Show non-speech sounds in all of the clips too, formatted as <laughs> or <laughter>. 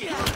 Yeah.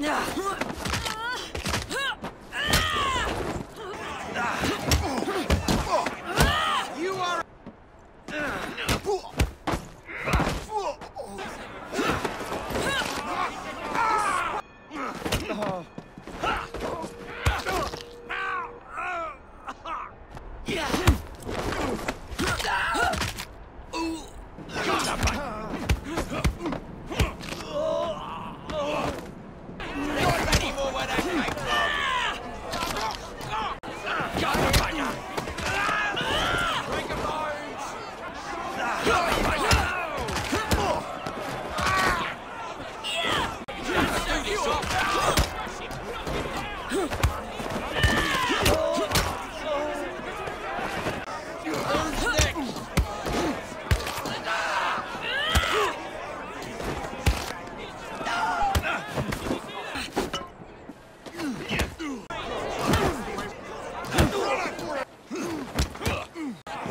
Oh. <laughs>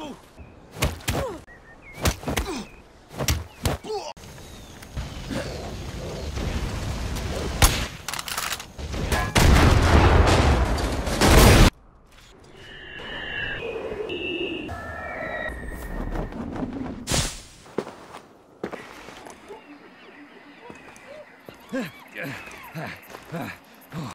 Oh!